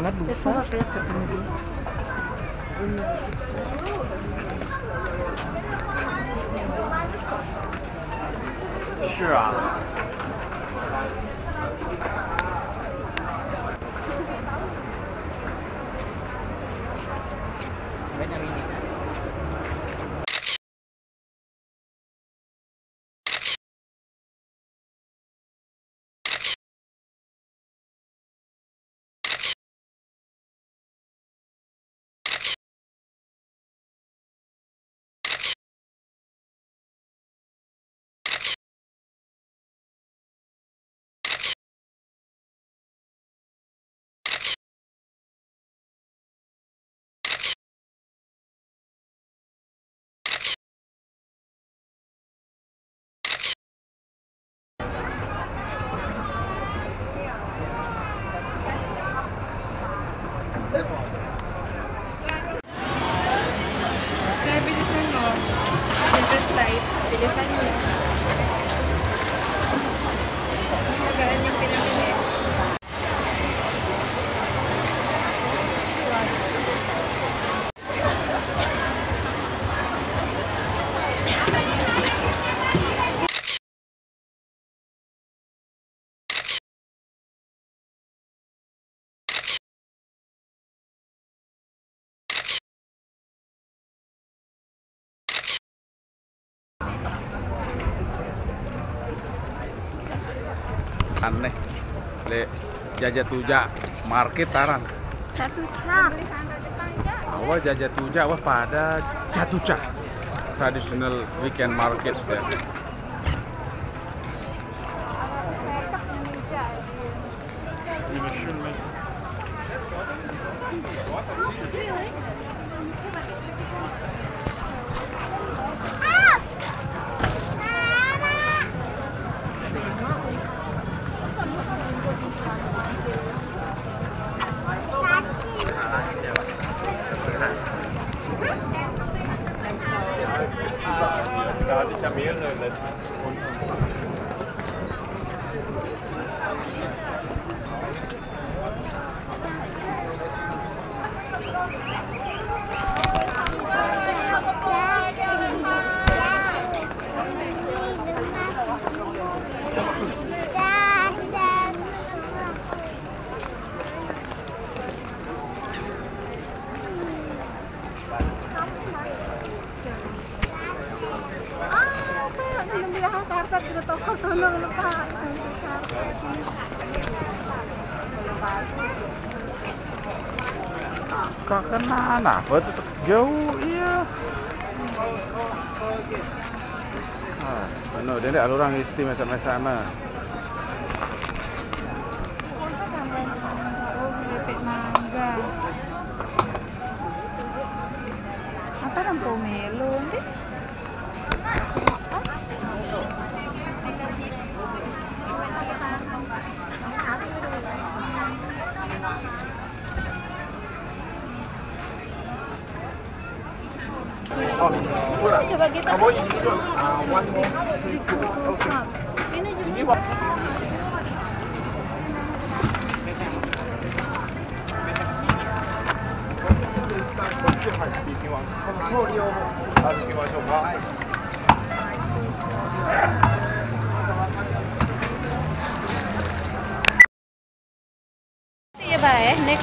salade de aneh. Le jaja tuja market tarang. Awal jaja tuja wah pada jatuja traditional weekend market ya. Kakenan apa tetap jauh iya. Ah, ano, din ada orang istimewa sampai sana. coba kita oh, ini dulu. Uh, one more. Okay. Ini juga. Ini この料を歩きましょうか。はいバーへ猫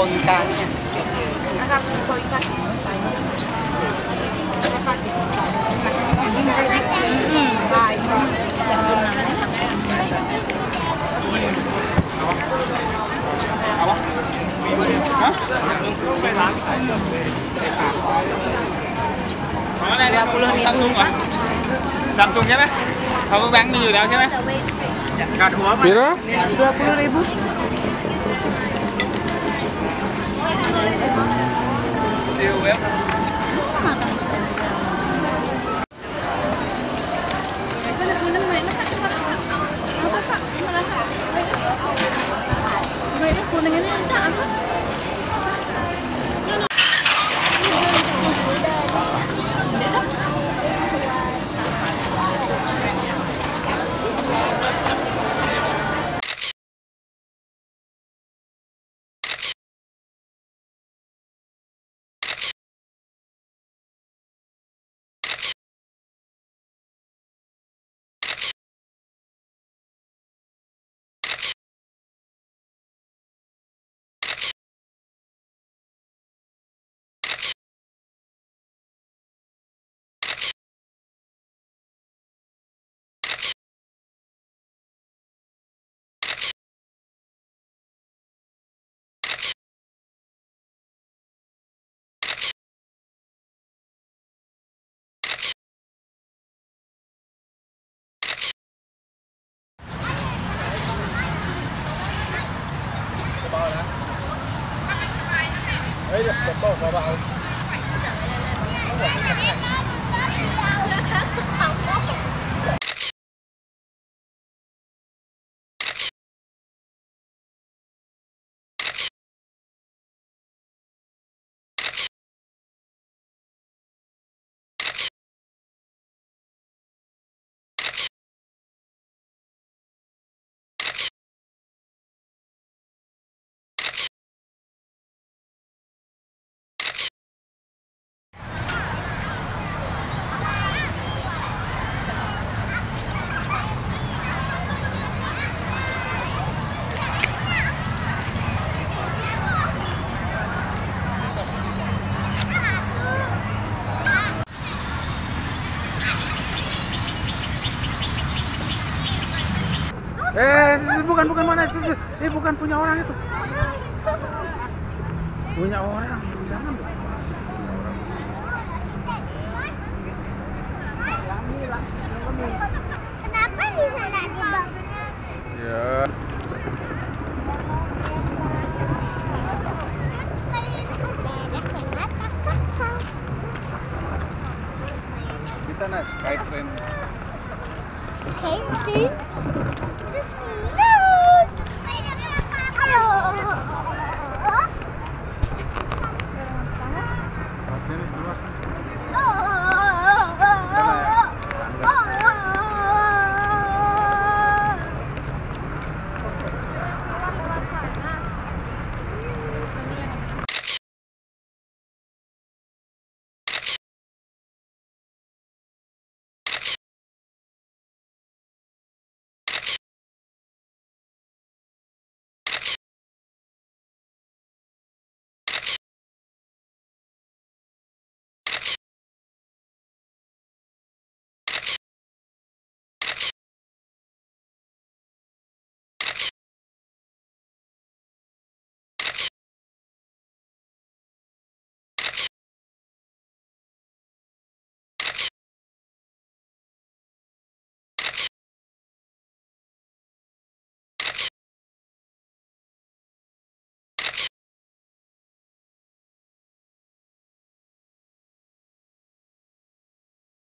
con cá nha Đây là Samsung rồi. Samsung chứ mấy? Không có bán nhiều đâu chứ mấy? Biru? Dua puluh ribu. kuningannya ada apa? 好吧。好 ini bukan punya orang itu. Punya orang, jangan. Kenapa di sana di? Ya. Kita naik skytrain. Iya. Skytrain?